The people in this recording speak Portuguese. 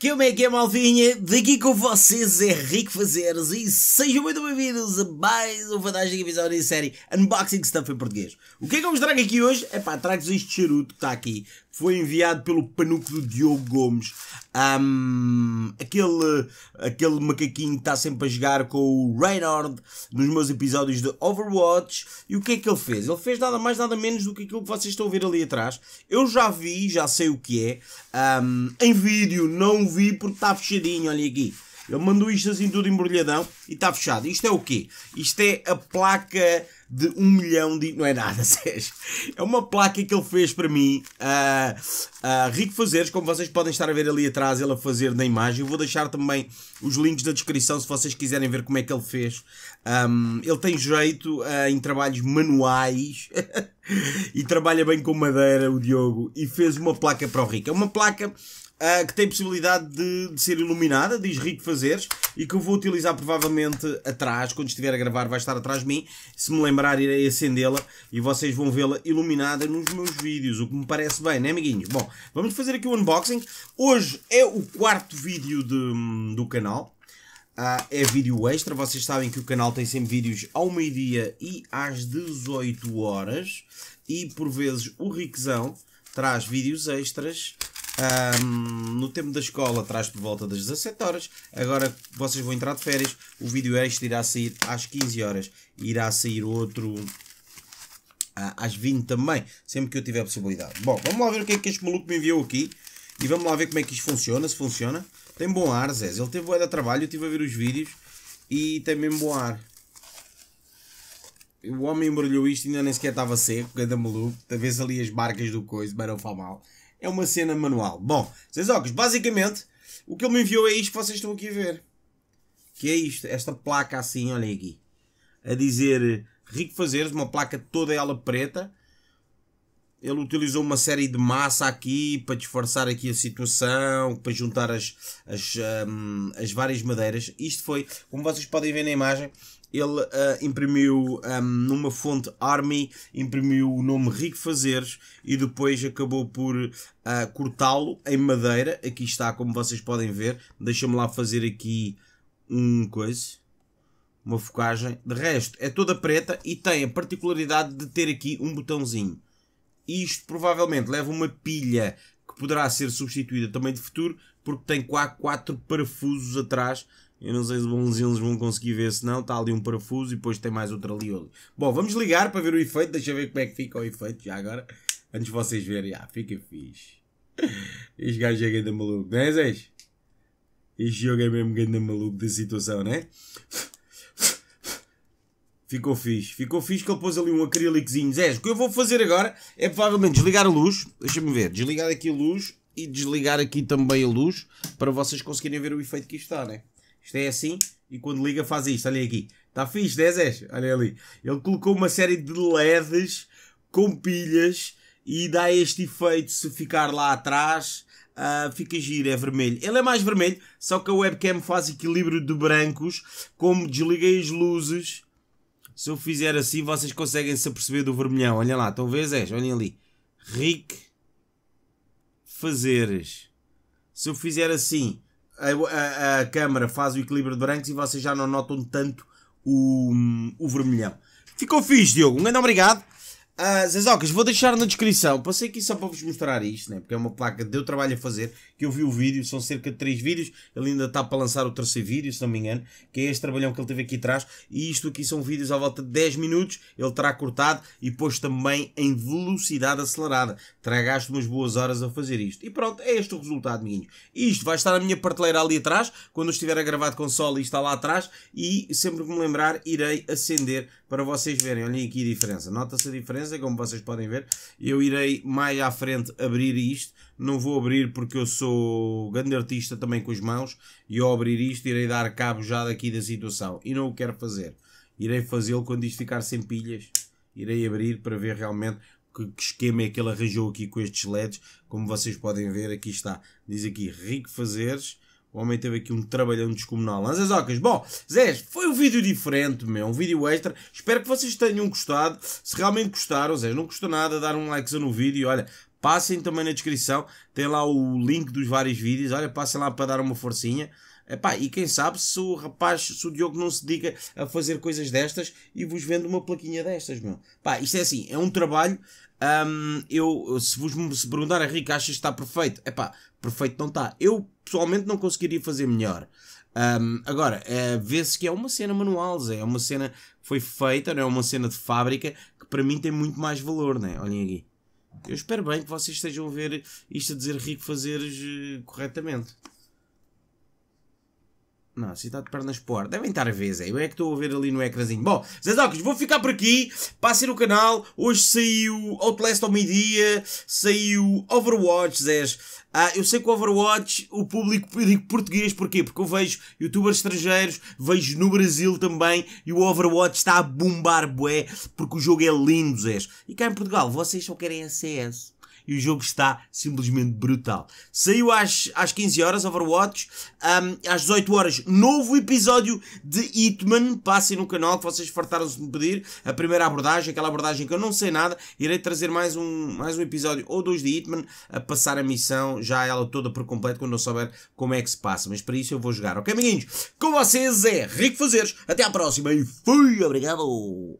Como é que é, malvinha? Daqui com vocês é Rico Fazeres e sejam muito bem-vindos a mais um fantástico episódio da série Unboxing Stuff em português. O que é que eu vos trago aqui hoje? É pá, trago-vos este charuto que está aqui. Foi enviado pelo panuco do Diogo Gomes. Um, aquele, aquele macaquinho que está sempre a jogar com o Reynard nos meus episódios de Overwatch. E o que é que ele fez? Ele fez nada mais nada menos do que aquilo que vocês estão a ver ali atrás. Eu já vi, já sei o que é. Um, em vídeo não vi porque está fechadinho, olha aqui. Ele mandou isto assim tudo embrulhadão e está fechado. Isto é o quê? Isto é a placa de um milhão de... Não é nada, Sérgio. É uma placa que ele fez para mim. Uh, uh, Rico Fazeres, como vocês podem estar a ver ali atrás, ele a fazer na imagem. Eu vou deixar também os links na descrição se vocês quiserem ver como é que ele fez. Um, ele tem jeito uh, em trabalhos manuais e trabalha bem com madeira, o Diogo. E fez uma placa para o Rico. É uma placa uh, que tem possibilidade de, de, ser iluminada, diz Rico Fazeres, e que eu vou utilizar provavelmente atrás, quando estiver a gravar vai estar atrás de mim, se me lembrar irei acendê-la e vocês vão vê-la iluminada nos meus vídeos, o que me parece bem, né amiguinhos? Bom, vamos fazer aqui o unboxing. Hoje é o quarto vídeo de, do canal. Uh, é vídeo extra, vocês sabem que o canal tem sempre vídeos ao meio-dia e às 18 horas e por vezes o Riquezão traz vídeos extras um, no tempo da escola traz por volta das 17 horas. Agora vocês vão entrar de férias. O vídeo extra irá sair às 15 horas. Irá sair outro às 20 também. Sempre que eu tiver possibilidade. Bom, vamos lá ver o que é que este maluco me enviou aqui. E vamos lá ver como é que isto funciona. Se funciona. Tem bom ar, Zé. Ele teve boa de trabalho. Eu estive a ver os vídeos. E tem mesmo bom ar. O homem embrulhou isto e ainda nem sequer estava seco. Cada maluco. Talvez ali as marcas do coisa. Mas não faz mal é uma cena manual. Bom, Zezocas, basicamente, o que ele me enviou é isto que vocês estão aqui a ver. Que é isto, esta placa assim, olhem aqui. A dizer Rico Fazeres, uma placa toda ela preta. Ele utilizou uma série de massa aqui para disfarçar aqui a situação, para juntar as, as, um, as várias madeiras. Isto foi, como vocês podem ver na imagem, ele uh, imprimiu um, numa fonte Army, imprimiu o nome Rico Fazeres e depois acabou por uh, cortá-lo em madeira. Aqui está, como vocês podem ver. Deixa-me lá fazer aqui um coisa. Uma focagem. De resto, é toda preta e tem a particularidade de ter aqui um botãozinho. Isto provavelmente leva uma pilha poderá ser substituída também de futuro, porque tem quatro parafusos atrás eu não sei se eles vão conseguir ver se não. Está ali um parafuso e depois tem mais outro ali. Bom, vamos ligar para ver o efeito. Deixa eu ver como é que fica o efeito já agora. Antes de vocês verem. Ah, fica fixe. Este gajo é grande maluco, não é, Zé? Este jogo é mesmo grande maluco da situação, não é? Ficou fixe. Ficou fixe que ele pôs ali um acrílicozinho. Zé, o que eu vou fazer agora é provavelmente desligar a luz. Deixa-me ver. Desligar aqui a luz e desligar aqui também a luz para vocês conseguirem ver o efeito que isto está, né? Isto é assim e quando liga faz isto. Olha aqui. Está fixe, 10 é? Olha ali. Ele colocou uma série de LEDs com pilhas e dá este efeito se ficar lá atrás. Uh, fica giro, é vermelho. Ele é mais vermelho, só que a webcam faz equilíbrio de brancos. Como desliguei as luzes, se eu fizer assim, vocês conseguem se aperceber do vermelhão. Olha lá, estão ver, Zé? Olhem ali. Rick Fazeres. Se eu fizer assim, a, a, a câmara faz o equilíbrio de brancos e vocês já não notam tanto o, o vermelhão. Ficou fixe, Diogo. Um grande obrigado. Uh, Zezocas, vou deixar na descrição. Passei aqui só para vos mostrar isto, né? porque é uma placa que deu trabalho a fazer. Que eu vi o vídeo, são cerca de 3 vídeos. Ele ainda está para lançar o terceiro vídeo, se não me engano, que é este trabalhão que ele teve aqui atrás. E isto aqui são vídeos à volta de 10 minutos. Ele terá cortado e pôs também em velocidade acelerada. Terá gasto umas boas horas a fazer isto. E pronto, é este o resultado, amiguinhos. Isto vai estar na minha prateleira ali atrás, quando eu estiver a gravar de console e está lá atrás. E sempre que me lembrar, irei acender para vocês verem. Olhem aqui a diferença. Nota-se a diferença, como vocês podem ver. Eu irei mais à frente abrir isto. Não vou abrir porque eu sou grande artista também com as mãos. E ao abrir isto irei dar cabo já daqui da situação. E não o quero fazer. Irei fazê-lo quando isto ficar sem pilhas. Irei abrir para ver realmente que, que esquema é que ele arranjou aqui com estes LEDs. Como vocês podem ver, aqui está. Diz aqui, rico fazeres o homem teve aqui um trabalhão descomunal. Mas ocas, bom, Zé, foi um vídeo diferente, meu, um vídeo extra. Espero que vocês tenham gostado. Se realmente gostaram, Zé, não custa nada dar um likezão no vídeo. Olha, Passem também na descrição, tem lá o link dos vários vídeos. Olha, passem lá para dar uma forcinha. Epá, e quem sabe se o rapaz, se o Diogo não se dedica a fazer coisas destas e vos vende uma plaquinha destas, meu. Pá, isto é assim, é um trabalho. Um, eu, se vos se perguntar, Henrique, achas que está perfeito? Epá, perfeito não está. Eu, pessoalmente, não conseguiria fazer melhor. Um, agora, é, vê-se que é uma cena manual, Zé. É uma cena que foi feita, não é uma cena de fábrica, que para mim tem muito mais valor, né? Olhem aqui. Eu espero bem que vocês estejam a ver isto a dizer rico fazeres uh, corretamente. Não, está de pernas por Devem estar a ver, Zé. Eu é que estou a ver ali no ecrãzinho. Bom, Zé Zocos, vou ficar por aqui. Passem no canal. Hoje saiu Outlast ao meio-dia. Saiu Overwatch, Zé. Ah, eu sei que o Overwatch, o público português, porquê? Porque eu vejo youtubers estrangeiros, vejo no Brasil também, e o Overwatch está a bombar bué, porque o jogo é lindo, Zé. E cá em Portugal, vocês só querem CS e o jogo está simplesmente brutal. Saiu às, às 15 horas, Overwatch, um, às 18 horas, novo episódio de Hitman. Passem no canal que vocês fartaram-se de me pedir. A primeira abordagem, aquela abordagem que eu não sei nada. Irei trazer mais um, mais um episódio ou dois de Hitman a passar a missão, já ela toda por completo, quando eu souber como é que se passa. Mas para isso eu vou jogar, ok, amiguinhos? Com vocês é Rico Fazeres. Até à próxima e fui! Obrigado!